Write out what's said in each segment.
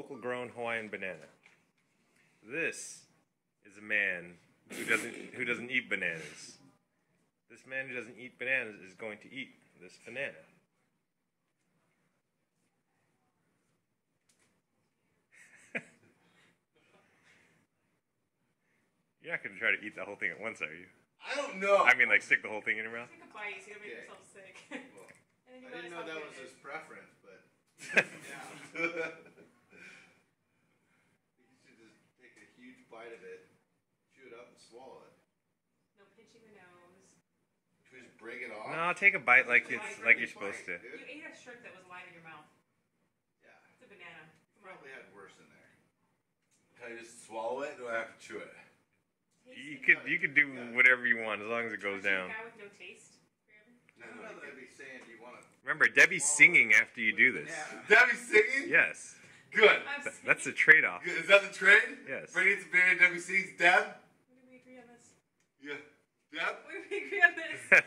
local grown Hawaiian banana. This is a man who doesn't who doesn't eat bananas. This man who doesn't eat bananas is going to eat this banana. You're not going to try to eat the whole thing at once, are you? I don't know. I mean, like stick the whole thing in your mouth. Take a bite, you're gonna make Okay. yourself sick. Well, you I didn't know that was it his preference, but yeah. you should just take a huge bite of it, chew it up, and swallow it. No pinching the nose. Should we just break it off? No, take a bite like it's like you're supposed to. You ate a shrimp that was alive in your mouth. Yeah. It's a banana. You probably had worse in there. Can I just swallow it, or do I have to chew it? You could you could do whatever you want as long as it goes down. Guy with no taste. I don't know that I'd be saying, do you want to? Remember, Debbie's singing after you do this. Debbie singing? Yes, Good. Th- that's the trade-off. Is that the trade? Yes. Brady eats a beer Debbie sings. Deb? When did we agree on this? Yeah. Deb? When did we agree on this?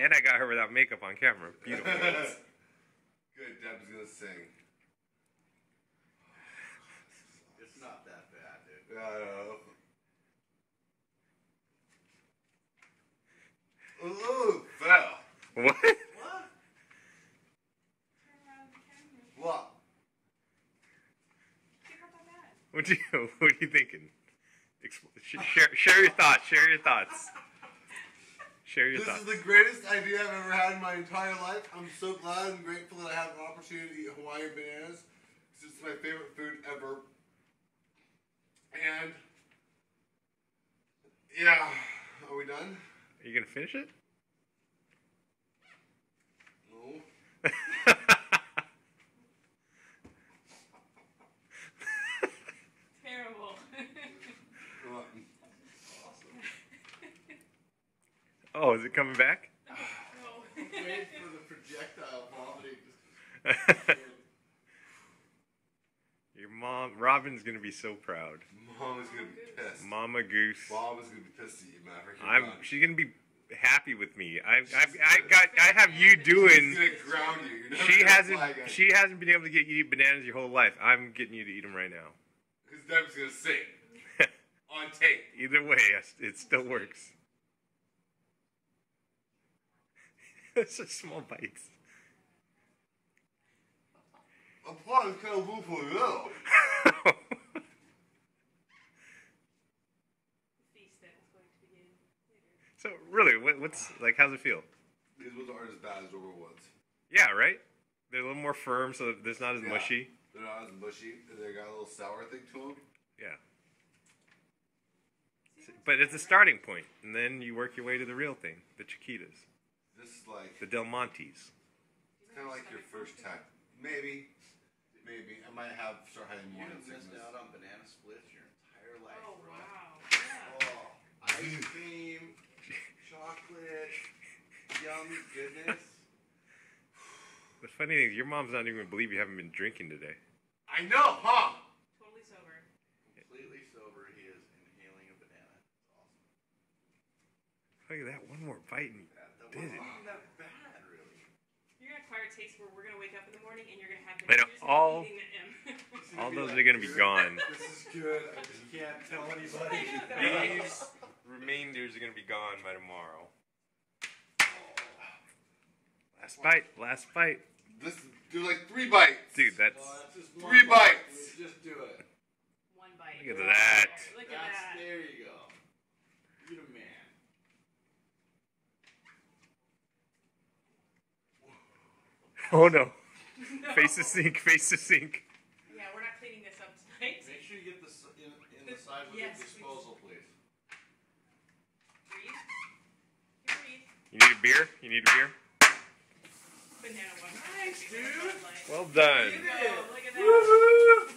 and I got her without makeup on camera. Beautiful. Good. Deb's gonna sing. It's not that bad, dude. I know. Ooh, fell. What? What? Turn around the camera. What? You're not that. What you What are you thinking? Share Share your thoughts. Share your thoughts. Share your This thoughts. This is the greatest idea I've ever had in my entire life. I'm so glad and grateful that I have an opportunity to eat Hawaiian bananas. This is my favorite food ever. And yeah, are we done? Are you gonna finish it? No. Terrible. Oh, is it coming back? no. Wait for the projectile vomiting. Your mom, Robin's gonna be so proud. Mom is gonna be pissed. Mama Goose. Mom is gonna be pissed at you, Maverick. I'm. She's gonna be happy with me. I. I. I got. I have you She's doing. gonna ground you. She hasn't. She hasn't been able to get you to eat bananas your whole life. I'm getting you to eat them right now. Because Deb's gonna sing on tape. Either way, it still works. It's just small bites. Applause kind of move for you. The feast that was going to begin later. so really, what, what's like? How's it feel? These ones aren't as bad as over ones. Yeah, right. They're a little more firm, so it's not as Yeah. mushy. They're not as mushy. They got a little sour thing to them. Yeah. But it's a starting point, and then you work your way to the real thing, the Chiquitas, This is like the Del Montes. it's kind of like your first time. Maybe, maybe I might have start having You morning have missed sickness. out on banana splits your entire life, Oh bro. wow. Yeah. Oh, ice cream, chocolate, yummy goodness. The funny thing is, your mom's not even gonna believe you haven't been drinking today. I know, huh? Totally sober. Completely sober, he is inhaling a banana. It's awesome. Look at that, one more bite. And That, that wasn't that bad, really. You're gonna acquire a taste where we're gonna wake up in the morning and you're gonna have I know, bananas all- and all those are gonna be gone. This is good. I just can't tell anybody. These remainders are gonna be gone by tomorrow. Last bite, last bite. This do like three bites. Dude, that's Well, that's just Three one bite. bites. Just do it. One bite. Look at that. Look at That's that. there you go. You're the man. Oh no. Face the sink, face the sink. Yeah, we're not cleaning this up tonight. Make sure you get this in, in the side with Yes, the disposal, please. Breathe. You breathe. You need a beer? You need a beer? Banana one. Thanks, dude. Well done. There you go. Look at that.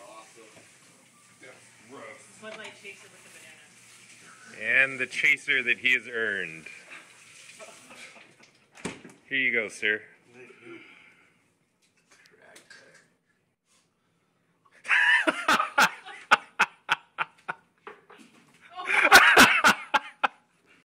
Awesome. Bud Light chaser with the banana. And the chaser that he has earned. Here you go, sir.